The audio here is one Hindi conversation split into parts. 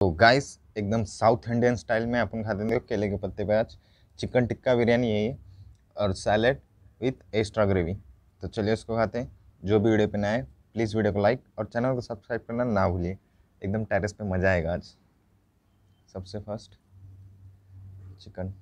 तो गाइस एकदम साउथ इंडियन स्टाइल में अपन खाते हैं। केले के पत्ते पे आज चिकन टिक्का बिरयानी है ये, और सैलेड विथ एक्स्ट्रा ग्रेवी तो चलिए उसको खाते हैं। जो भी वीडियो पे नए प्लीज़ वीडियो को लाइक और चैनल को सब्सक्राइब करना ना भूलिए। एकदम टेरेस पे मज़ा आएगा आज। सबसे फ़र्स्ट चिकन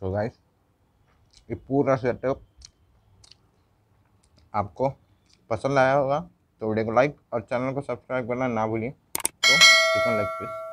सो गाइस ये पूरा सेटअप आपको पसंद आया होगा तो वीडियो को लाइक और चैनल को सब्सक्राइब करना ना भूलिए। तो चिकन लेग पीस